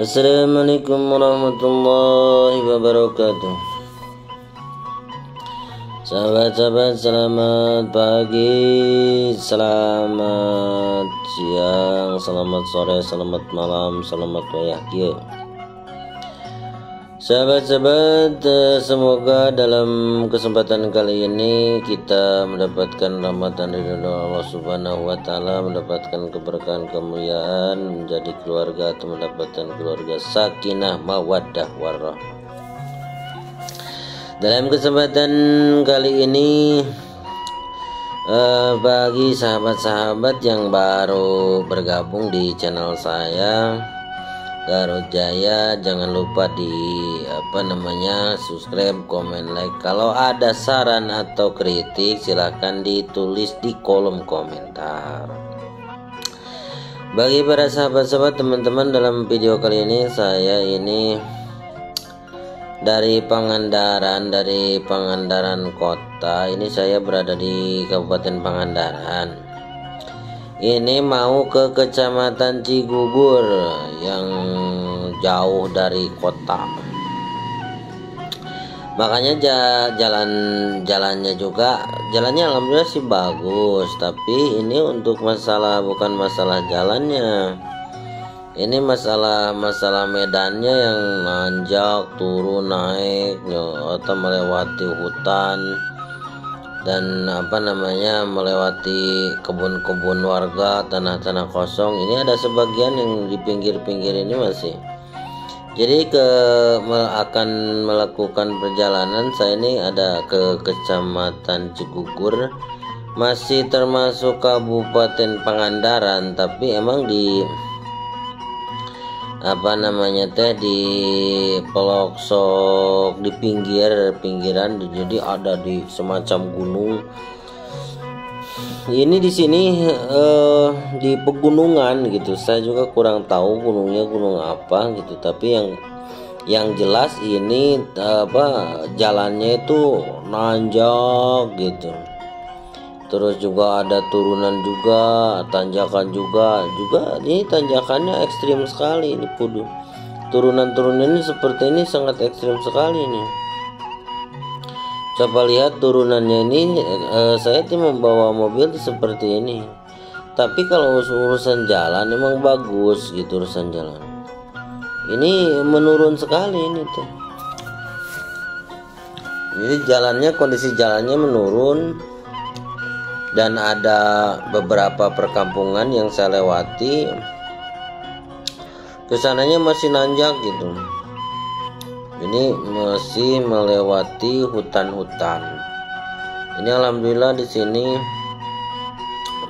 Assalamualaikum warahmatullahi wabarakatuh. Sahabat-sahabat selamat pagi Selamat siang Selamat sore Selamat malam Selamat wayahya Sahabat-sahabat eh, Semoga dalam kesempatan kali ini Kita mendapatkan rahmatan dari Allah subhanahu wa ta'ala Mendapatkan keberkahan kemuliaan Menjadi keluarga atau mendapatkan keluarga Sakinah mawaddah warahmah dalam kesempatan kali ini uh, bagi sahabat-sahabat yang baru bergabung di channel saya Garut Jaya jangan lupa di apa namanya subscribe, komen, like. Kalau ada saran atau kritik silahkan ditulis di kolom komentar. Bagi para sahabat-sahabat teman-teman dalam video kali ini saya ini dari Pangandaran dari Pangandaran kota ini saya berada di Kabupaten Pangandaran ini mau ke Kecamatan Cigugur yang jauh dari kota. Makanya jalan jalannya juga jalannya alhamdulillah sih bagus. Tapi ini untuk masalah bukan masalah jalannya. Ini masalah masalah medannya yang nanjak turun naik atau melewati hutan dan apa namanya melewati kebun-kebun warga tanah-tanah kosong ini ada sebagian yang di pinggir-pinggir ini masih. Jadi ke akan melakukan perjalanan saya ini ada ke kecamatan Cigugur masih termasuk Kabupaten Pangandaran tapi emang di apa namanya teh di pelosok di pinggir pinggiran jadi ada di semacam gunung. Ini di sini uh, di pegunungan gitu. Saya juga kurang tahu gunungnya gunung apa gitu. Tapi yang yang jelas ini apa jalannya itu nanjak gitu terus juga ada turunan juga tanjakan juga. Juga ini tanjakannya ekstrim sekali ini kudu. Turunan-turunan ini seperti ini sangat ekstrim sekali nih coba lihat turunannya ini eh, saya tuh membawa mobil seperti ini. Tapi kalau urusan jalan emang bagus gitu urusan jalan. Ini menurun sekali ini tuh. Jadi jalannya kondisi jalannya menurun dan ada beberapa perkampungan yang saya lewati. Ke sananya masih nanjak gitu. Ini masih melewati hutan-hutan. Ini alhamdulillah di sini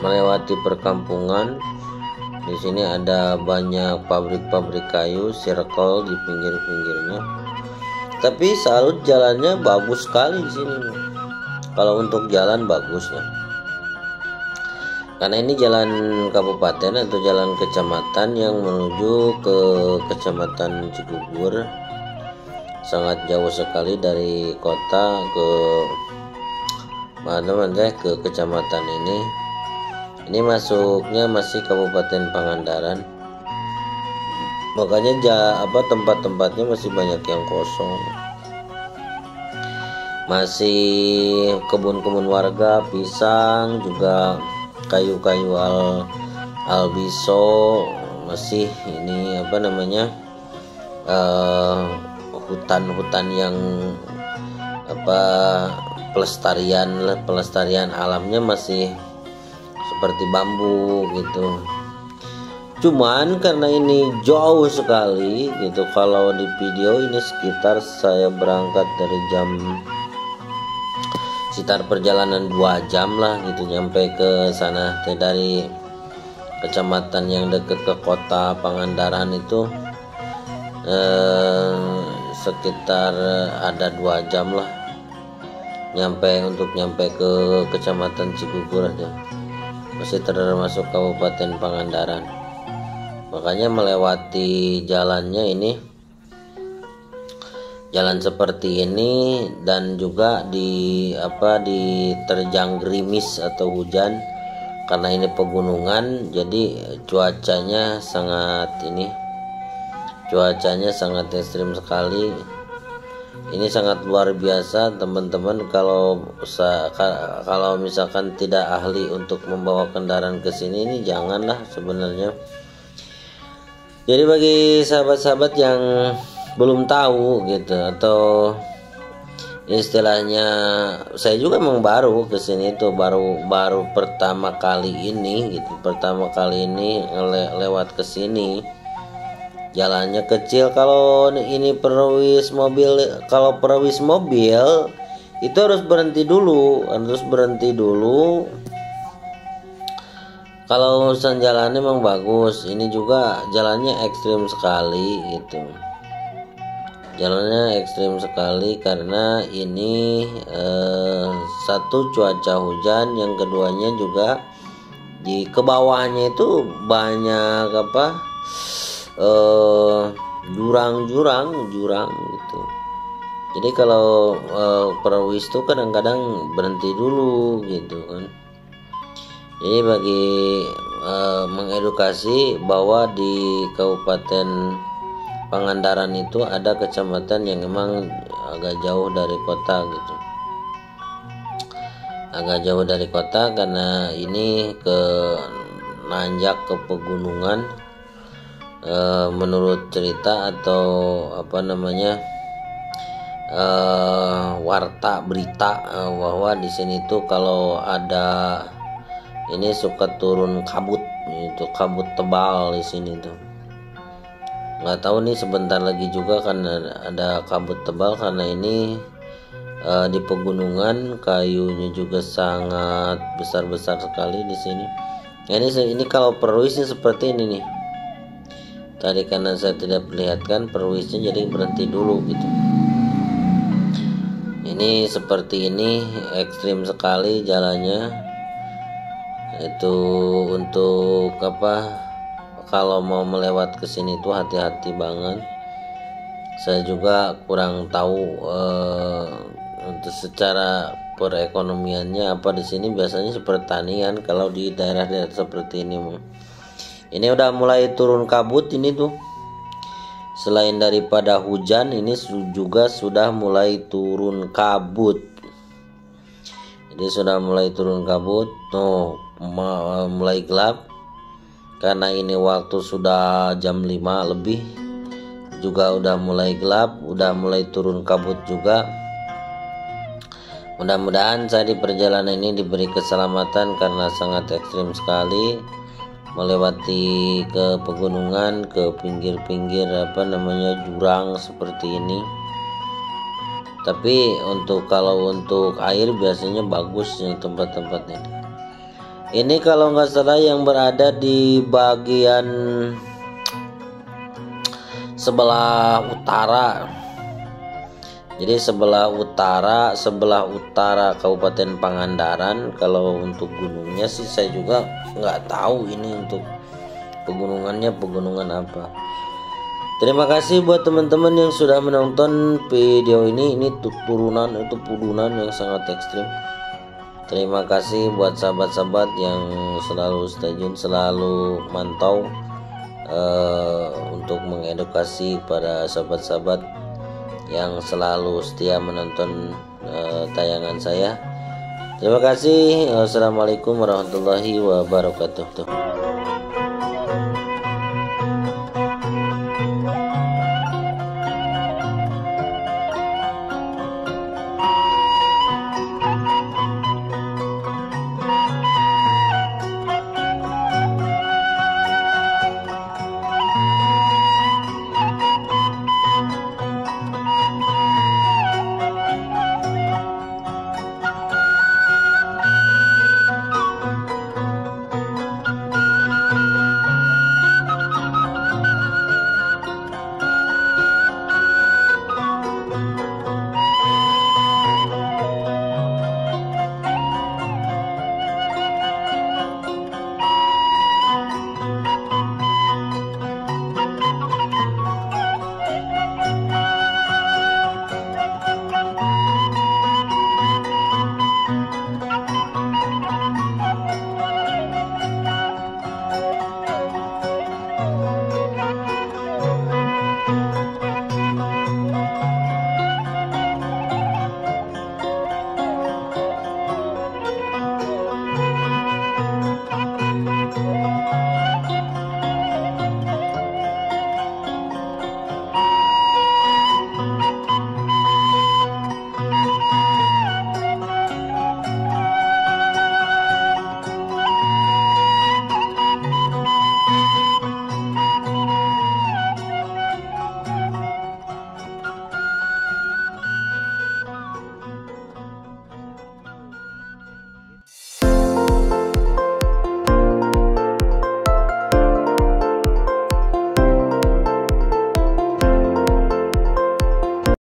melewati perkampungan. Di sini ada banyak pabrik-pabrik kayu circle di pinggir-pinggirnya. Tapi salut jalannya bagus sekali di sini. Kalau untuk jalan bagus ya karena ini jalan kabupaten atau jalan kecamatan yang menuju ke kecamatan Cigugur sangat jauh sekali dari kota ke mana mana ke kecamatan ini. Ini masuknya masih kabupaten Pangandaran. Makanya ja, apa tempat-tempatnya masih banyak yang kosong. Masih kebun-kebun warga pisang juga kayu-kayu al albiso masih ini apa namanya hutan-hutan uh, yang apa pelestarian pelestarian alamnya masih seperti bambu gitu. Cuman karena ini jauh sekali gitu kalau di video ini sekitar saya berangkat dari jam sekitar perjalanan dua jam lah gitu nyampe ke sana. Dari kecamatan yang deket ke kota Pangandaran itu eh, sekitar ada dua jam lah. Nyampe untuk nyampe ke kecamatan Cigugur aja. Masih termasuk Kabupaten Pangandaran. Makanya melewati jalannya ini jalan seperti ini dan juga di apa di terjang gerimis atau hujan karena ini pegunungan jadi cuacanya sangat ini cuacanya sangat ekstrim sekali. Ini sangat luar biasa teman-teman kalau kalau misalkan tidak ahli untuk membawa kendaraan ke sini ini janganlah sebenarnya. Jadi bagi sahabat-sahabat yang belum tahu gitu. Atau istilahnya saya juga memang baru ke sini itu baru baru pertama kali ini gitu. Pertama kali ini le lewat ke sini. Jalannya kecil. Kalau ini perwis mobil kalau perwis mobil itu harus berhenti dulu. Harus berhenti dulu. Kalau urusan jalannya memang bagus ini juga jalannya ekstrim sekali gitu jalannya ekstrim sekali karena ini eh, satu cuaca hujan yang keduanya juga di ke bawahnya itu banyak apa jurang-jurang uh, jurang gitu. Jadi kalau uh, perawis itu kadang-kadang berhenti dulu gitu kan. Jadi bagi uh, mengedukasi bahwa di Kabupaten Pangandaran itu ada kecamatan yang memang agak jauh dari kota gitu. Agak jauh dari kota karena ini ke nanjak ke pegunungan. Uh, menurut cerita atau apa namanya uh, warta berita uh, bahwa di sini tuh kalau ada ini suka turun kabut itu kabut tebal di sini tuh nggak tahu nih sebentar lagi juga kan ada kabut tebal karena ini uh, di pegunungan kayunya juga sangat besar-besar sekali di sini. ini ini kalau perwisnya seperti ini nih. Tadi karena saya tidak perlihatkan perwisnya jadi berhenti dulu gitu. Ini seperti ini ekstrim sekali jalannya. Itu untuk apa kalau mau melewat ke sini itu hati-hati banget. Saya juga kurang tahu eh, untuk secara perekonomiannya apa di sini. Biasanya seperti pertanian kalau di daerah-daerah seperti ini ini udah mulai turun kabut ini tuh. Selain daripada hujan ini juga sudah mulai turun kabut. Jadi sudah mulai turun kabut. Tuh mulai gelap karena ini waktu sudah jam 5 lebih juga udah mulai gelap udah mulai turun kabut juga. Mudah-mudahan saya di perjalanan ini diberi keselamatan karena sangat ekstrim sekali melewati ke pegunungan ke pinggir-pinggir apa namanya jurang seperti ini. Tapi untuk kalau untuk air biasanya bagus yang tempat-tempat ini ini kalau nggak salah yang berada di bagian sebelah utara jadi sebelah utara sebelah utara Kabupaten Pangandaran kalau untuk gunungnya sih saya juga nggak tahu ini untuk pegunungannya pegunungan apa Terima kasih buat teman-teman yang sudah menonton video ini. Ini turunan itu turunan yang sangat ekstrim. Terima kasih buat sahabat-sahabat yang selalu stay tune, selalu mantau uh, untuk mengedukasi para sahabat-sahabat yang selalu setia menonton uh, tayangan saya. Terima kasih. Wassalamualaikum warahmatullahi wabarakatuh.